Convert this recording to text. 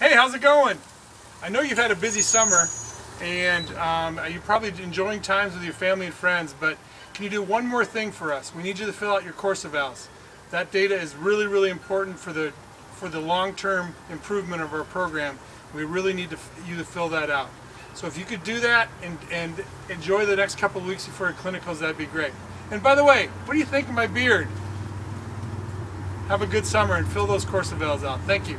Hey, how's it going? I know you've had a busy summer and um, you're probably enjoying times with your family and friends, but can you do one more thing for us? We need you to fill out your course evals. That data is really, really important for the for the long-term improvement of our program. We really need to, you to fill that out. So if you could do that and, and enjoy the next couple of weeks before your clinicals, that'd be great. And by the way, what do you think of my beard? Have a good summer and fill those course evals out. Thank you.